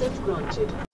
Consent granted.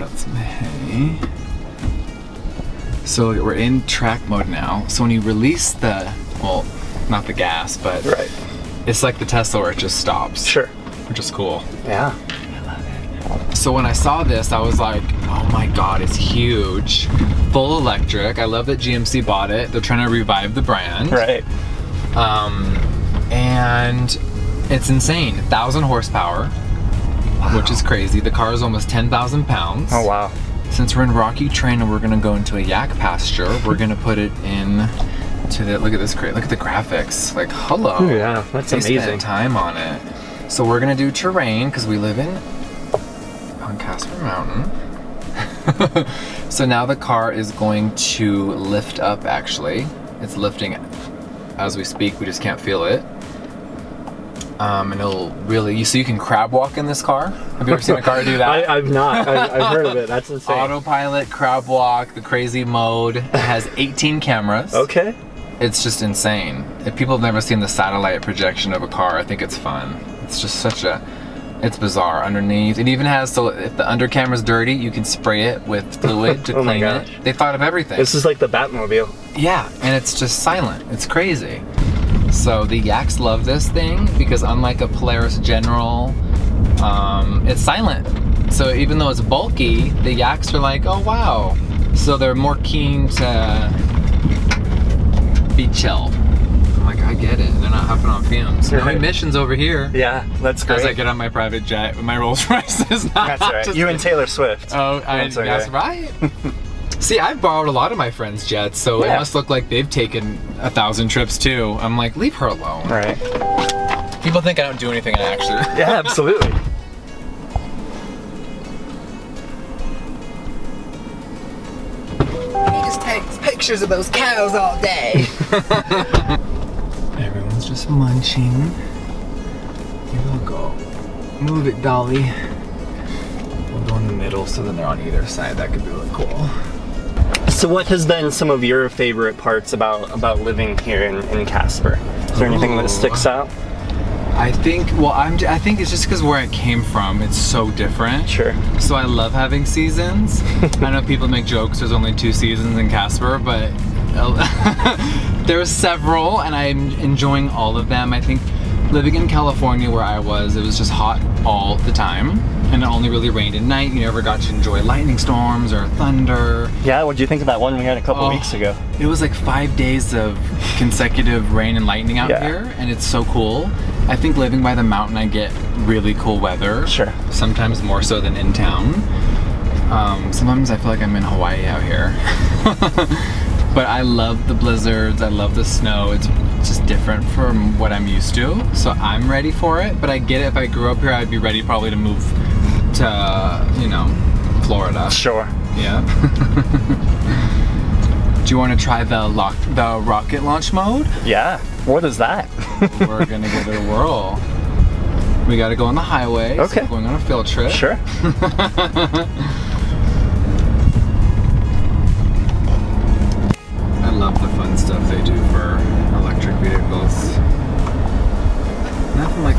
Out some hay. So we're in track mode now. So when you release the, well, not the gas, but Right. it's like the Tesla where it just stops. Sure. Which is cool. Yeah. So when I saw this, I was like, oh my god, it's huge. Full electric. I love that GMC bought it. They're trying to revive the brand. Right. Um, and it's insane. 1,000 horsepower, which is crazy. The car is almost 10,000 pounds. Oh wow. Since we're in Rocky Train and we're gonna go into a yak pasture, we're gonna put it in to the, look at this great, look at the graphics. Like, hello. Ooh, yeah, that's They amazing. spent time on it. So we're gonna do terrain because we live in on Casper Mountain. so now the car is going to lift up actually. It's lifting as we speak, we just can't feel it. Um, and it'll really, you so you can crab walk in this car. Have you ever seen a car do that? I, I've not. I, I've heard of it. That's insane. Autopilot, crab walk, the crazy mode. It has 18 cameras. Okay. It's just insane. If people have never seen the satellite projection of a car, I think it's fun. It's just such a, it's bizarre underneath. It even has, so if the under camera's dirty, you can spray it with fluid to Oh my clean gosh. it. They thought of everything. This is like the Batmobile. Yeah, and it's just silent. It's crazy. So the yaks love this thing because unlike a Polaris General, um, it's silent. So even though it's bulky, the yaks are like, oh wow. So they're more keen to be chill. I'm like, I get it. They're not huffing on fumes. No Right. emissions over here. Yeah, that's great. As I get on my private jet, my Rolls Royce is not. That's right. You and Taylor Swift. Oh, I, That's that's, right. See, I've borrowed a lot of my friends' jets, so it must look like they've taken a thousand trips too. I'm like, leave her alone. Right. People think I don't do anything, and I actually. Yeah, absolutely. He just takes pictures of those cows all day. Everyone's just munching. Here we'll go. Move it, Dolly. We'll go in the middle so then they're on either side. That could be really cool. So, what has been some of your favorite parts about about living here in, in Casper? Is there anything that sticks out? I think, well, I'm, I think it's just because where I came from, it's so different. Sure. So I love having seasons. I know people make jokes. There's only two seasons in Casper, but there's several, and I'm enjoying all of them. I think living in California, where I was, it was just hot all the time, and it only really rained at night. You never got to enjoy lightning storms or thunder. Yeah, what do you think of that one we had a couple Oh. weeks ago? It was like five days of consecutive rain and lightning out Yeah. here, and it's so cool. I think living by the mountain, I get really cool weather. Sure. Sometimes more so than in town. Um, sometimes I feel like I'm in Hawaii out here. but I love the blizzards. I love the snow. It's just different from what I'm used to. So I'm ready for it. But I get it. If I grew up here, I'd be ready probably to move to, you know, Florida. Sure. Yeah. Do you want to try the lock, the rocket launch mode? Yeah. What is that? We're gonna give it a whirl. We gotta go on the highway. so Okay. we're going on a field trip. sure.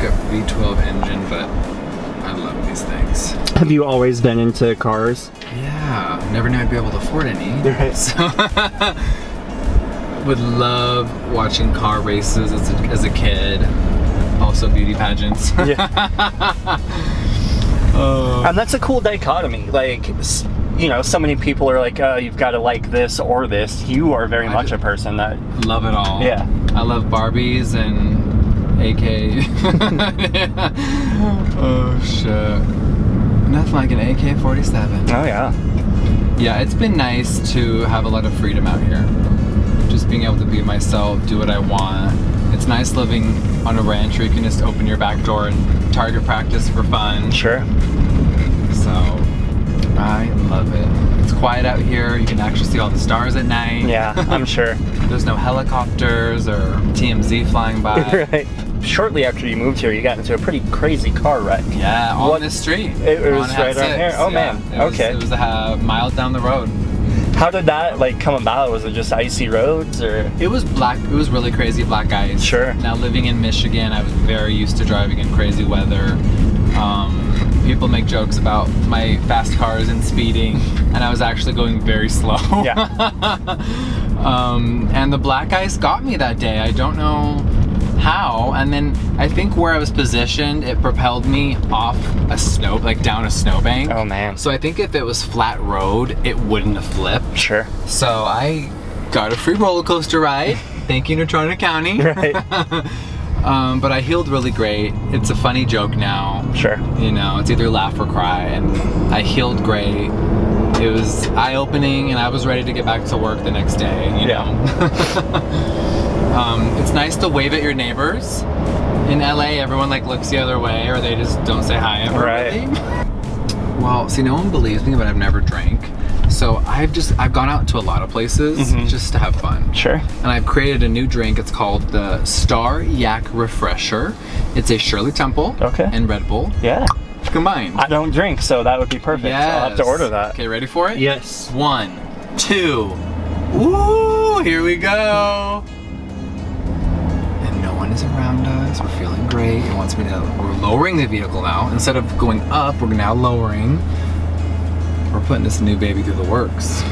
Nothing like a V12 engine, but I love these things. Have you always been into cars? Yeah, never knew I'd be able to afford any. Right. So, would love watching car races as a, as a kid. Also beauty pageants. Yeah. oh. And that's a cool dichotomy. Like, you know, so many people are like, oh, you've got to like this or this. You are very I much a person that, Love it all. Yeah. I love Barbies and AK. oh shit. Nothing like an AK 47. Oh yeah. Yeah, it's been nice to have a lot of freedom out here. Just being able to be myself, do what I want. It's nice living on a ranch where you can just open your back door and target practice for fun. Sure. So I love it. It's quiet out here. You can actually see all the stars at night. Yeah, I'm sure. There's no helicopters or TMZ flying by. right. Shortly after you moved here, you got into a pretty crazy car wreck. Yeah, on What- this street. It- it was right around Six, here? Oh, yeah. man. It was, Okay. It was a uh, mile down the road. How did that like come about? Was it just icy roads or? It was black. It was really crazy black ice. Sure. Now living in Michigan, I was very used to driving in crazy weather. Um, people make jokes about my fast cars and speeding, and I was actually going very slow. Yeah. um, and the black ice got me that day. I don't know how. And then I think where I was positioned, it propelled me off a snow, like down a snowbank. Oh man. So I think if it was flat road, it wouldn't have flipped. Sure. So I got a free roller coaster ride. Thank you, Natrona County. Right. um, but I healed really great. It's a funny joke now. Sure. You know, it's either laugh or cry, and I healed great. It was eye-opening, and I was ready to get back to work the next day. You Yeah. know. um, it's nice to wave at your neighbors. In LA, everyone like looks the other way, or they just don't say hi ever. Right. really. Well, see, no one believes me, but I've never drank. So I've just I've gone out to a lot of places Mhm. just to have fun. Sure. And I've created a new drink. It's called the Star Yak Refresher. It's a Shirley Temple Okay. and Red Bull Yeah. combined. I don't drink, so that would be perfect. Yes. I'll have to order that. Okay, ready for it? Yes. One, two. Woo! Here we go. It wants me to. We're lowering the vehicle now. Instead of going up, we're now lowering. We're putting this new baby through the works.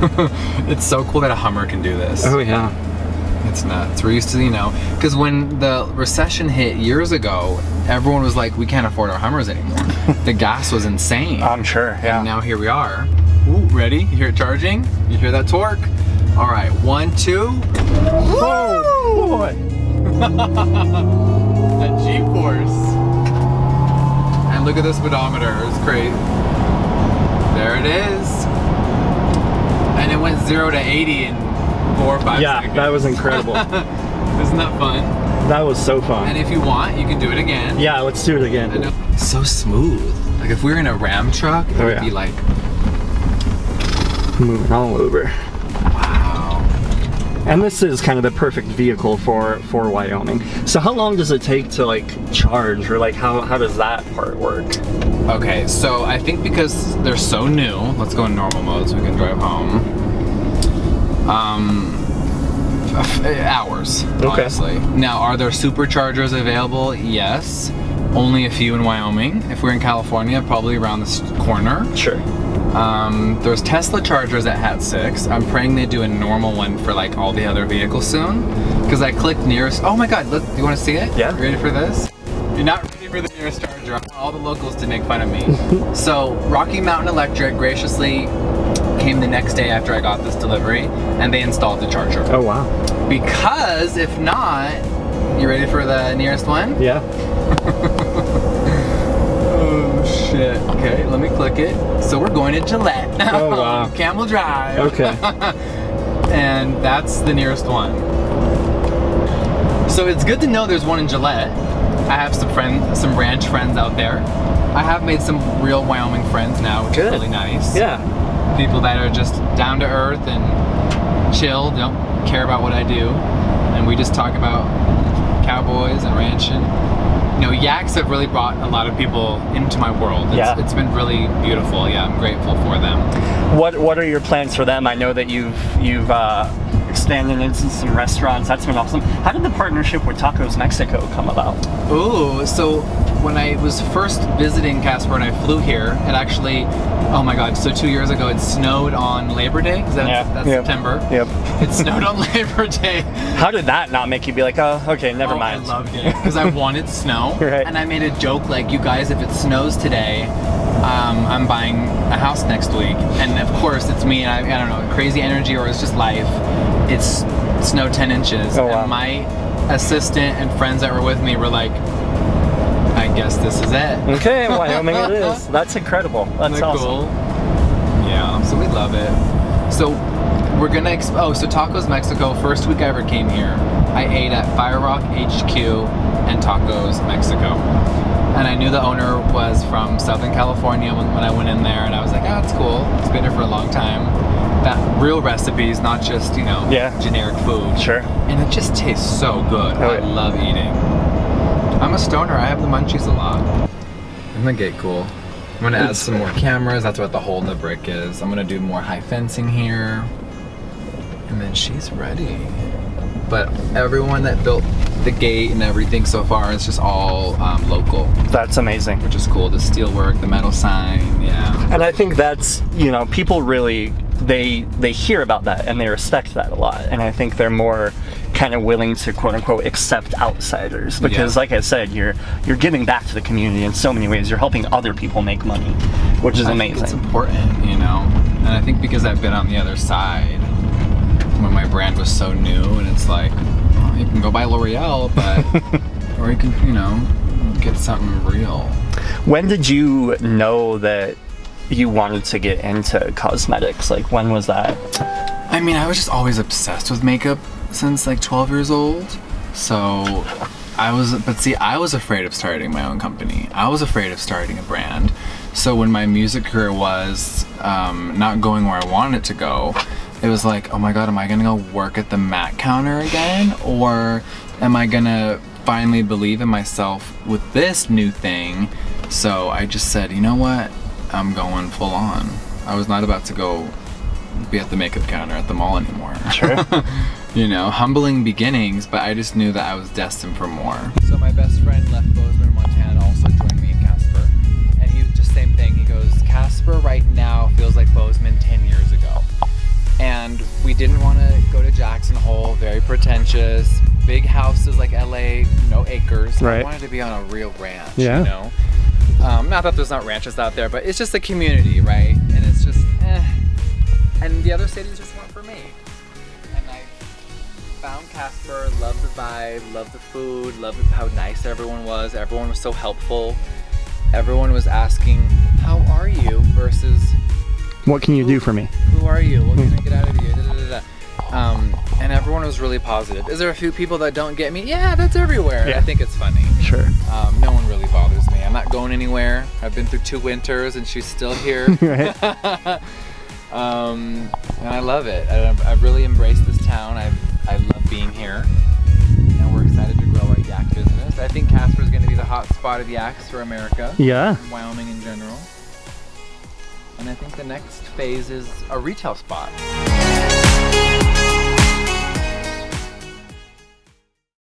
it's so cool that a Hummer can do this. Oh yeah. It's nuts. We're used to, you know, because when the recession hit years ago, everyone was like, we can't afford our Hummers anymore. the gas was insane. I'm sure. Yeah. And now here we are. Ooh, ready? You hear it charging? You hear that torque? All right, one, two. Whoa! G-force. And look at the speedometer. It's great. There it is. And it went zero to 80 in four or five Yeah, seconds. that was incredible. Isn't that fun? that was so fun. And if you want, you can do it again. Yeah, let's do it again. So smooth. Like if we were in a Ram truck, it Oh, would yeah. be like, Moving all over. And this is kind of the perfect vehicle for for Wyoming. So how long does it take to like charge, or like how how does that part work? Okay, so I think because they're so new, let's go in normal mode so we can drive home. Um, hours, Okay. honestly. Now, are there superchargers available? Yes. Only a few in Wyoming. If we're in California, probably around this corner. Sure. Um, there's Tesla chargers at Hat 6. I'm praying they do a normal one for like all the other vehicles soon. Because I clicked nearest. Oh my god, look, you want to see it? Yeah. You ready for this? You're not ready for the nearest charger. I want all the locals to make fun of me. so, Rocky Mountain Electric graciously came the next day after I got this delivery and they installed the charger. Oh wow. Because if not, you ready for the nearest one? Yeah. Shit. Okay, let me click it. So we're going to Gillette. Oh, wow. Camel Drive. Okay. and that's the nearest one. So it's good to know there's one in Gillette. I have some friends, some ranch friends out there. I have made some real Wyoming friends now, which Good. is really nice. Yeah. People that are just down to earth and chill, don't care about what I do. And we just talk about cowboys and ranching. You know, yaks have really brought a lot of people into my world. It's, Yeah. it's been really beautiful. Yeah, I'm grateful for them. What What are your plans for them? I know that you've you've uh, expanded into some restaurants. That's been awesome. How did the partnership with Tacos Mexico come about? Ooh, so when I was first visiting Casper and I flew here, it actually, oh my god, so two years ago it snowed on Labor Day. Is that, Yeah. That's Yep. September. Yep. It snowed on Labor Day. How did that not make you be like, oh, okay, never Oh, mind? I loved it because I wanted snow, Right. and I made a joke like, "You guys, if it snows today, um, I'm buying a house next week." And of course, it's me, and I, I don't know, crazy energy, or it's just life. It's snow 10 inches, Oh, wow. and my assistant and friends that were with me were like, I guess this is it. Okay, Wyoming it is. That's incredible. That's Isn't awesome. cool? Yeah, so we love it. So we're gonna exp- oh, so Tacos Mexico. First week I ever came here, I ate at Fire Rock HQ and Tacos Mexico, and I knew the owner was from Southern California when, when I went in there, and I was like, oh, it's cool. It's been here for a long time. That real recipes, not just you know Yeah. generic food. Sure. And it just tastes so good. Oh, I yeah. love eating. I'm a stoner. I have the munchies a lot. Isn't the gate cool? I'm gonna add some more cameras. That's what the hole in the brick is. I'm gonna do more high fencing here. And then she's ready. But everyone that built the gate and everything so far is just all um, local, That's amazing. which is cool. The steel work, the metal sign, yeah. And I think that's you know people really they they hear about that and they respect that a lot. And I think they're more kind of willing to quote unquote accept outsiders because Yeah. like I said, you're you're giving back to the community in so many ways. You're helping other people make money, which is I think it's important, you know. And I think because I've been on the other side, when my brand was so new, and it's like, well, you can go buy L'Oreal, but or you can, you know, get something real. When did you know that you wanted to get into cosmetics? Like when was that? I mean, I was just always obsessed with makeup since like 12 years old. So I was, but see, I was afraid of starting my own company. I was afraid of starting a brand. So when my music career was um, not going where I wanted it to go, it was like, oh my god, am I gonna go work at the Mac counter again? Or am I gonna finally believe in myself with this new thing? So I just said, you know what? I'm going full on. I was not about to go be at the makeup counter at the mall anymore. Sure. you know, humbling beginnings, but I just knew that I was destined for more. So my best friend left Bozeman, Montana, to also join me in Casper, and he was just same thing. He goes, Casper right now feels like Bozeman 10 years ago, and we didn't want to go to Jackson Hole, very pretentious, big houses like LA, no acres. Right. I wanted to be on a real ranch, Yeah. you know. Um, not that there's not ranches out there, but it's just a community, right? And it's just, eh. And the other cities just weren't for me. And I found Casper, loved the vibe, loved the food, loved how nice everyone was. Everyone was so helpful. Everyone was asking, "How are you?" versus What can you do for me? "Who are you? What can I get out of you?" Da, da, da, da. Um, and everyone was really positive. Is there a few people that don't get me? Yeah, that's everywhere. Yeah. I think it's funny. Sure. Um, no one really bothers me. I'm not going anywhere. I've been through two winters and she's still here. Um, and I love it. I, I've really embraced this town. I I love being here, and we're excited to grow our yak business. I think Casper is going to be the hot spot of yaks for America, Yeah. Wyoming in general. And I think the next phase is a retail spot.